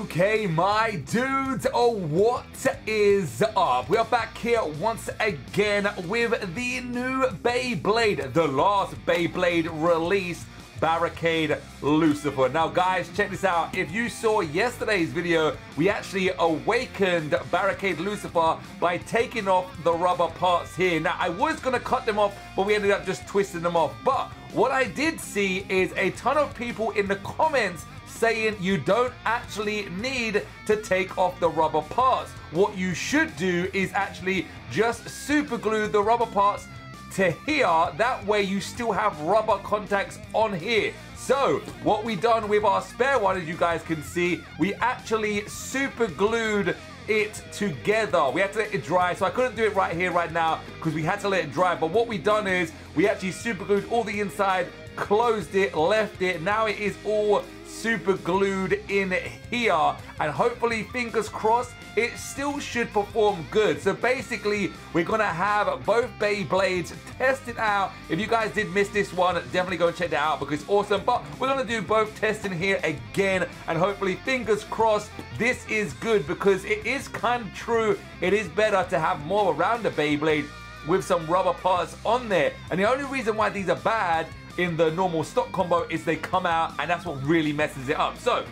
Okay, my dudes, oh, what is up? We are back here once again with the new Beyblade, the last Beyblade release, Barricade Lucifer. Now, guys, check this out. If you saw yesterday's video, we actually awakened Barricade Lucifer by taking off the rubber parts here. Now, I was going to cut them off, but we ended up just twisting them off. But what I did see is a ton of people in the comments saying you don't actually need to take off the rubber parts. What you should do is actually just super glue the rubber parts to here. That way you still have rubber contacts on here. So what we done with our spare one, as you guys can see, we actually super glued it together. We had to let it dry, so I couldn't do it right here, right now, because we had to let it dry. But what we done is we actually super glued all the inside, closed it, left it. Now it is all super glued in here and hopefully fingers crossed it still should perform good. So basically, we're gonna have both Beyblades tested out. If you guys did miss this one, definitely go and check that out because it's awesome. But we're gonna do both testing here again and hopefully, fingers crossed, this is good because it is kind of true. It is better to have more around the Beyblade with some rubber parts on there. And the only reason why these are bad in the normal stock combo is they come out and that's what really messes it up. So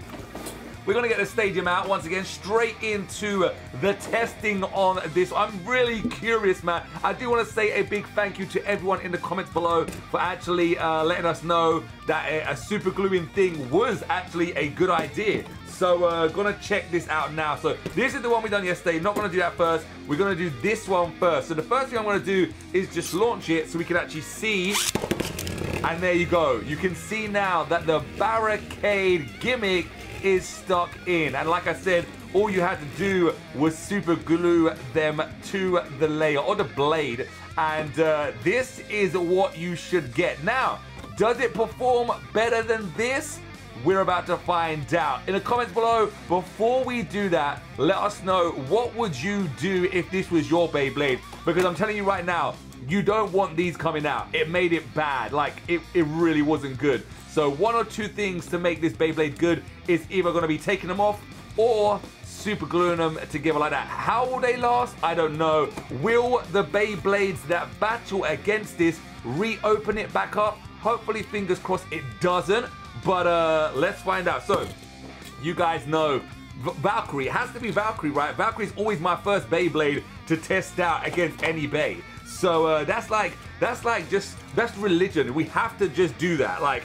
we're to get the stadium out once again, straight into the testing on this. I'm really curious, man. I do want to say a big thank you to everyone in the comments below for actually uh, letting us know that a, a, super gluing thing was actually a good idea. So uh, gonna check this out now. So this is the one we done yesterday. Not gonna do that first. We're gonna do this one first. So the first thing I'm gonna do is just launch it so we can actually see and there you go. You can see now that the barricade gimmick is stuck in. And like I said, all you had to do was super glue them to the layer or the blade. And uh, this is what you should get. Now, does it perform better than this? We're about to find out. In the comments below, before we do that, let us know what would you do if this was your Beyblade? Because I'm telling you right now, you don't want these coming out. It made it bad. Like, it, it really wasn't good. So one or two things to make this Beyblade good is either going to be taking them off or super gluing them together like that. How will they last? I don't know. Will the Beyblades that battle against this reopen it back up? Hopefully, fingers crossed, it doesn't. But uh, let's find out. So, you guys know Valkyrie. It has to be Valkyrie, right? Valkyrie is always my first Beyblade to test out against any Bey. So uh, that's like that's like just that's religion. We have to just do that. Like,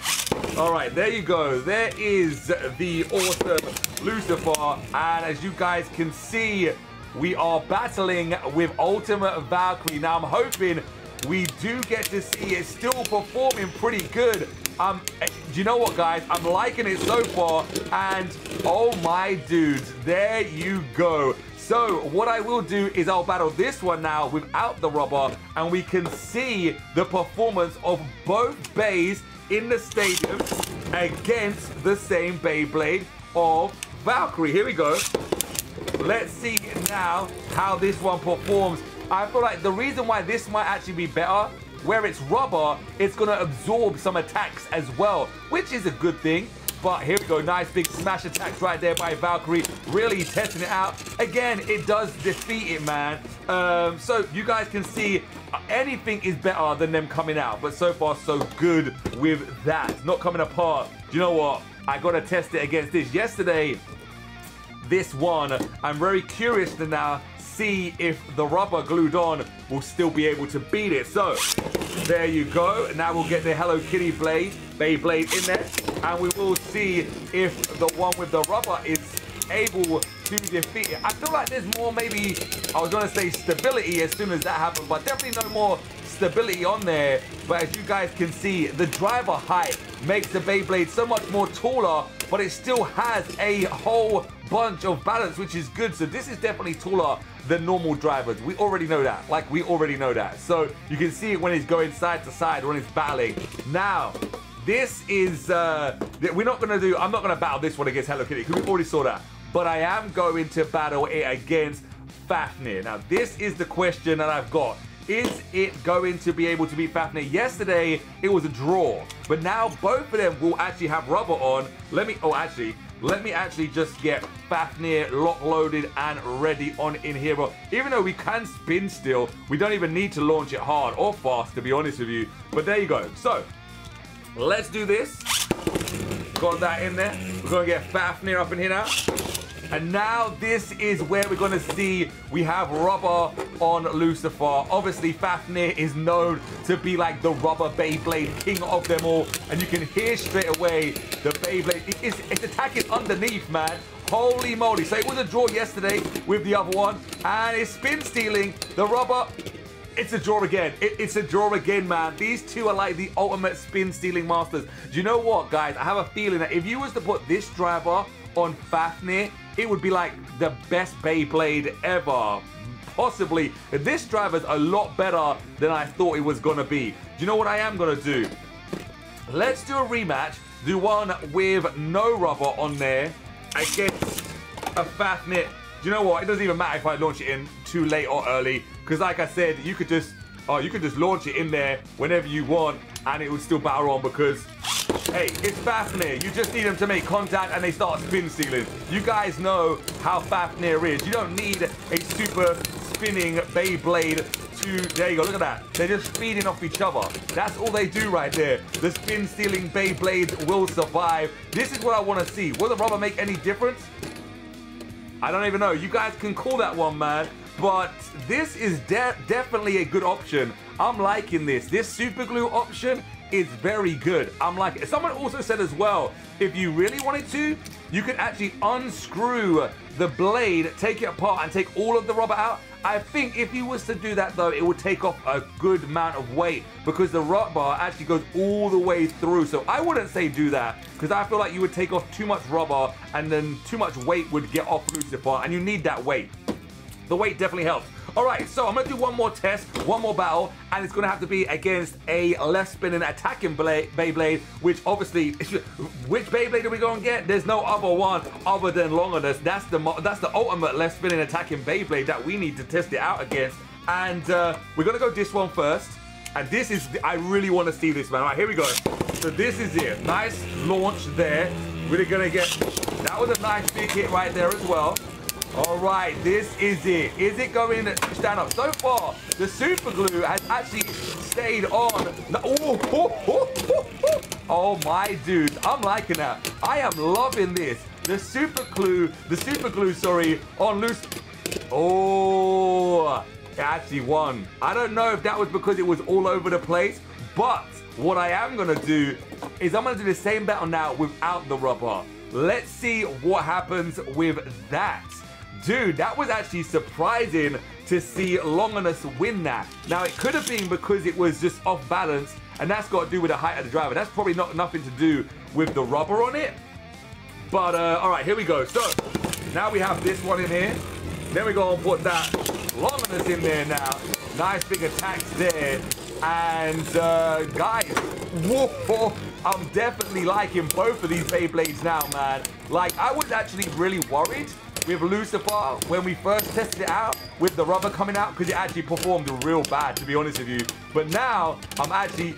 all right, there you go. There is the awesome Lucifer, and as you guys can see, we are battling with Ultimate Valkyrie. Now I'm hoping we do get to see it still performing pretty good. Um, eh, do you know what, guys? I'm liking it so far, and oh my dudes, there you go. So what I will do is I'll battle this one now without the rubber and we can see the performance of both bays in the stadium against the same Beyblade of Valkyrie. Here we go. Let's see now how this one performs. I feel like the reason why this might actually be better, where it's rubber, it's going to absorb some attacks as well, which is a good thing. But here we go, nice big smash attacks right there by Valkyrie. Really testing it out. Again, it does defeat it, man. Um, so you guys can see uh, anything is better than them coming out. But so far, so good with that. Not coming apart. Do you know what? I got to test it against this. Yesterday, this one, I'm very curious to now see if the rubber glued on will still be able to beat it. So, there you go. Now we'll get the Hello Kitty blade, Beyblade in there. And we will see if the one with the rubber is able to defeat it. I feel like there's more maybe, I was going to say stability as soon as that happens, but definitely no more stability on there. But as you guys can see, the driver height makes the Beyblade so much more taller, but it still has a whole bunch of balance, which is good. So this is definitely taller than normal drivers. We already know that. Like, we already know that. So you can see it when it's going side to side, when it's battling. Now, this is, uh, we're not to do, I'm not to battle this one against Hello Kitty, because we already saw that. But I am going to battle it against Fafnir. Now, this is the question that I've got. Is it going to be able to beat Fafnir? Yesterday, it was a draw. But now both of them will actually have rubber on. Let me, oh, actually, let me actually just get Fafnir lock loaded and ready on in here. But even though we can spin still, we don't even need to launch it hard or fast, to be honest with you. But there you go. So, let's do this. Got that in there. We're to get Fafnir up in here now. And now this is where we're to see we have rubber on Lucifer. Obviously, Fafnir is known to be like the rubber Beyblade king of them all. And you can hear straight away the Beyblade. It's, it's attacking underneath, man. Holy moly. So it was a draw yesterday with the other one. And it's spin stealing the rubber. It's a draw again. It, it's a draw again, man. These two are like the ultimate spin stealing masters. Do you know what, guys? I have a feeling that if you was to put this driver on Fafnir, it would be like the best Beyblade ever. Possibly. This driver's a lot better than I thought it was going to be. Do you know what I am going to do? Let's do a rematch. Do one with no rubber on there against a Fafnir. Do you know what? It doesn't even matter if I launch it in too late or early. Because like I said, you could just oh, you could just launch it in there whenever you want and it would still battle on because Hey, it's Fafnir. You just need them to make contact and they start spin stealing. You guys know how Fafnir is. You don't need a super spinning Beyblade to... There you go, look at that. They're just feeding off each other. That's all they do right there. The spin stealing Beyblades will survive. This is what I want to see. Will the rubber make any difference? I don't even know. You guys can call that one, man. But this is de definitely a good option. I'm liking this. This super glue option is very good. I'm like, it. someone also said as well, if you really wanted to, you could actually unscrew the blade, take it apart and take all of the rubber out. I think if you was to do that though, it would take off a good amount of weight because the rubber actually goes all the way through. So I wouldn't say do that because I feel like you would take off too much rubber and then too much weight would get off Lucifer and you need that weight. The weight definitely helps. All right, so I'm gonna do one more test, one more battle, and it's gonna have to be against a left spinning attacking Beyblade, which obviously, which Beyblade are we gonna get? There's no other one other than Longinus. That's the that's the ultimate left spinning attacking Beyblade that we need to test it out against. And uh, we're gonna go this one first. And this is, I really want to see this, man. All right, here we go. So this is it. Nice launch there. We're really gonna get, that was a nice big hit right there as well. All right, this is it. Is it going to stand up? So far, the super glue has actually stayed on. Oh, oh, my dude, I'm liking that. I am loving this. The super glue, the super glue, sorry, on loose. Oh, actually won. I don't know if that was because it was all over the place, but what I am gonna do is I'm gonna do the same battle now without the rubber. Let's see what happens with that. Dude, that was actually surprising to see Longinus win that. Now, it could have been because it was just off balance, and that's got to do with the height of the driver. That's probably not nothing to do with the rubber on it. But, uh, all right, here we go. So, now we have this one in here. Then we go and put that Longinus in there now. Nice big attacks there. And, uh, guys, whoa, I'm definitely liking both of these Beyblades now, man. Like, I was actually really worried with Lucifer when we first tested it out with the rubber coming out because it actually performed real bad, to be honest with you. But now I'm actually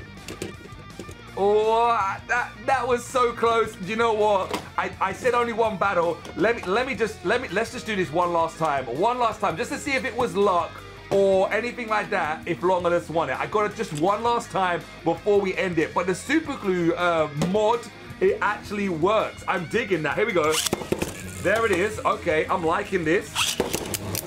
Oh, that that was so close. Do you know what? I, I said only one battle. Let me let me just let me let's just do this one last time. One last time, just to see if it was luck or anything like that. If Longinus won it, I got it just one last time before we end it. But the super glue uh, mod, it actually works. I'm digging that. Here we go. There it is. Okay, I'm liking this.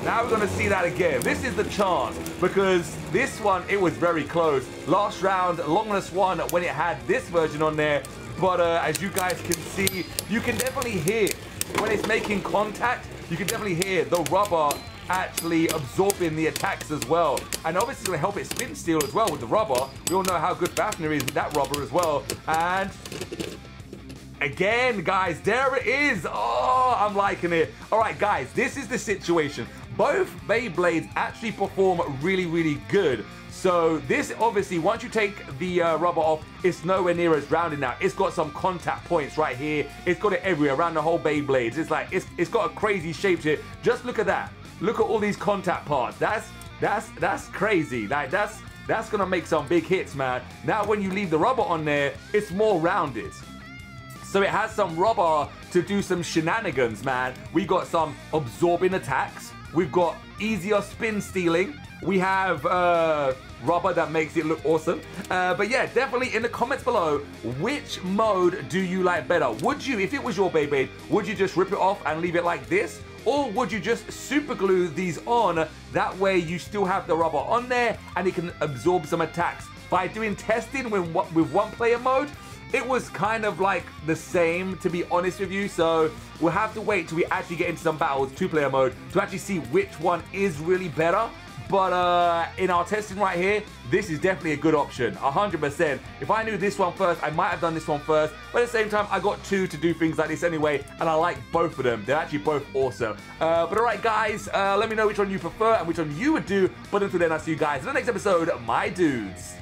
Now we're going to see that again. This is the chance because this one, it was very close. Last round, Longinus won when it had this version on there. But uh, as you guys can see, you can definitely hear when it's making contact, you can definitely hear the rubber actually absorbing the attacks as well. And obviously it's going to help it spin steal as well with the rubber. We all know how good Fafnir is with that rubber as well. And Again, guys, there it is. Oh, I'm liking it. All right, guys, this is the situation. Both Beyblades actually perform really, really good. So this, obviously, once you take the uh, rubber off, it's nowhere near as rounded now. It's got some contact points right here. It's got it everywhere, around the whole Beyblades. It's like, it's, it's got a crazy shape to it. Just look at that. Look at all these contact parts. That's, that's, that's crazy. Like, that's, that's gonna make some big hits, man. Now, when you leave the rubber on there, it's more rounded. So it has some rubber to do some shenanigans, man. We got some absorbing attacks. We've got easier spin stealing. We have uh, rubber that makes it look awesome. Uh, but yeah, definitely in the comments below, which mode do you like better? Would you, if it was your Beyblade, would you just rip it off and leave it like this? Or would you just super glue these on? That way you still have the rubber on there and it can absorb some attacks. By doing testing with, with one player mode, it was kind of like the same, to be honest with you. So we'll have to wait till we actually get into some battles, two-player mode, to actually see which one is really better. But uh, in our testing right here, this is definitely a good option, 100%. If I knew this one first, I might have done this one first. But at the same time, I got two to do things like this anyway, and I like both of them. They're actually both awesome. Uh, but all right, guys, uh, let me know which one you prefer and which one you would do. But until then, I'll see you guys in the next episode, my dudes.